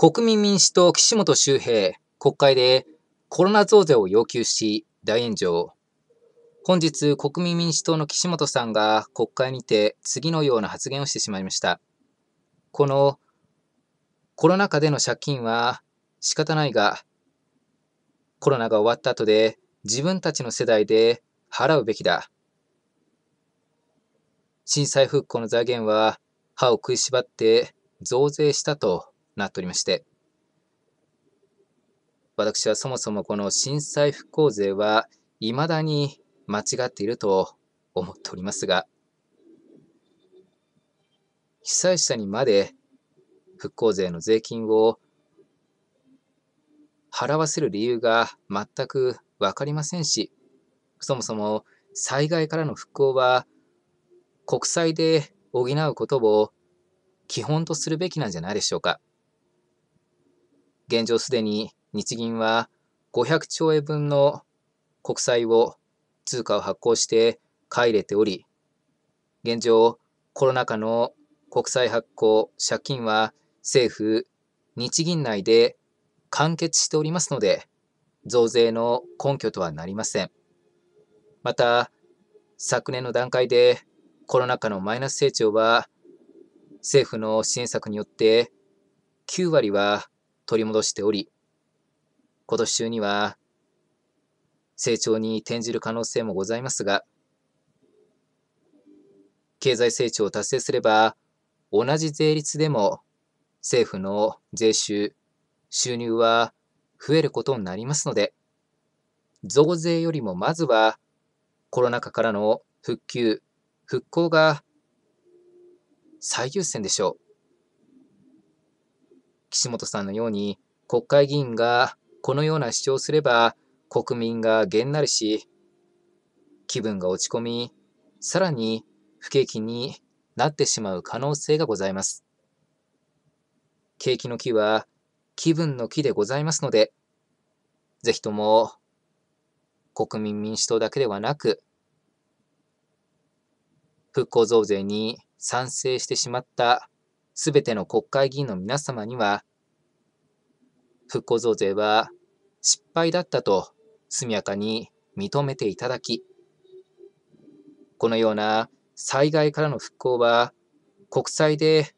国民民主党岸本周平、国会でコロナ増税を要求し大炎上。本日、国民民主党の岸本さんが国会にて次のような発言をしてしまいました。このコロナ禍での借金は仕方ないが、コロナが終わった後で自分たちの世代で払うべきだ。震災復興の財源は歯を食いしばって増税したとなっておりまして、私はそもそもこの震災復興税は未だに間違っていると思っておりますが、被災者にまで復興税の税金を払わせる理由が全くわかりませんし、そもそも災害からの復興は国債で補うことを基本とするべきなんじゃないでしょうか。現状すでに日銀は500兆円分の国債を通貨を発行して買い入れており、現状コロナ禍の国債発行借金は政府、日銀内で完結しておりますので、増税の根拠とはなりません。また、昨年の段階でコロナ禍のマイナス成長は政府の支援策によって9割は取り戻しており、今年中には成長に転じる可能性もございますが、経済成長を達成すれば、同じ税率でも政府の税収、収入は増えることになりますので、増税よりもまずはコロナ禍からの復旧、復興が最優先でしょう。岸本さんのように国会議員がこのような主張すれば国民がげんなるし、気分が落ち込み、さらに不景気になってしまう可能性がございます。景気の気は気分の気でございますので、ぜひとも国民民主党だけではなく、復興増税に賛成してしまったすべての国会議員の皆様には、復興増税は失敗だったと速やかに認めていただき、このような災害からの復興は国債で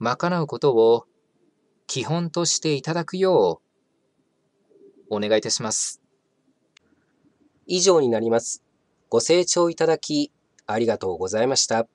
賄うことを基本としていただくようお願いいたします。以上になります。ご清聴いただきありがとうございました。